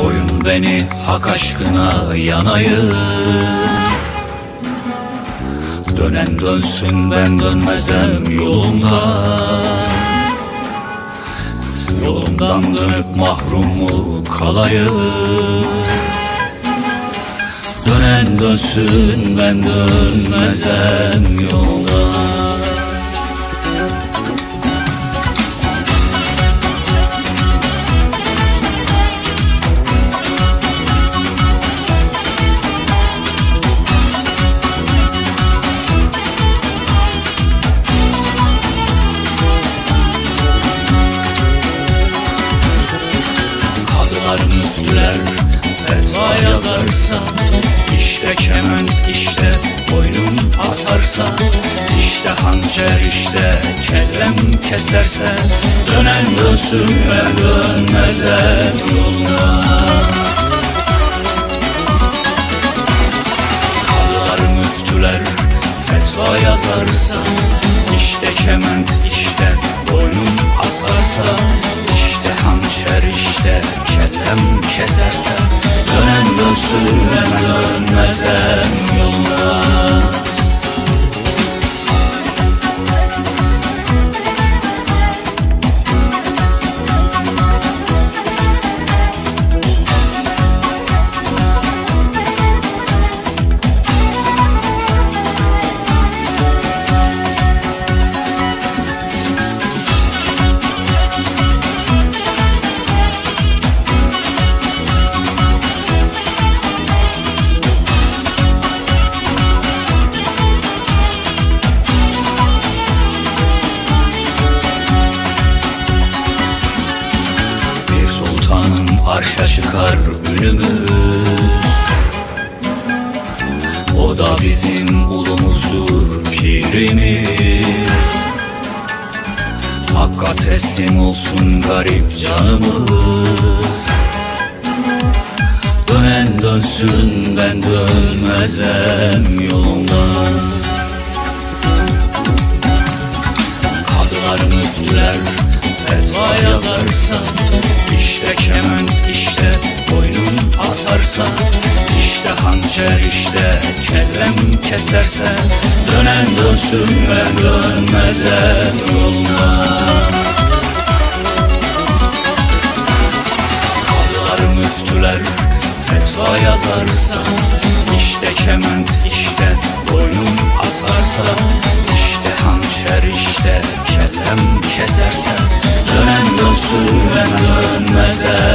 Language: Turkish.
Koyun beni hak aşkına yanayım Dönen dönsün ben dönmezem yolumda Yolumdan dönüp mahrum mu kalayım Dönen dönsün ben dönmezem yolumda işte hançer işte kellem keserse Dönen dönsün ben dönmezem yoluna Kadılar müftüler fetva yazarsa işte kement işte boynum asarsa işte hançer işte kellem keserse Dönen dönsün ben dönmezem arşa çıkar ünümüz O da bizim ulumuzdur pirimiz. Hakka teslim olsun garip canımız. Dönen dönsün ben dönmezem yolumdan işte kellem keserse Dönen dönsün ben dönmezem yoluna Kadılar müftüler fetva yazarsa işte kement işte boynum asarsa işte hançer işte kellem keserse Dönen dönsün ben dönmezem